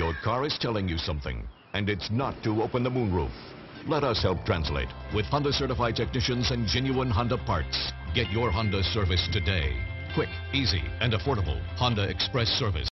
Your car is telling you something, and it's not to open the moonroof. Let us help translate. With Honda certified technicians and genuine Honda parts. Get your Honda service today. Quick, easy, and affordable. Honda Express Service.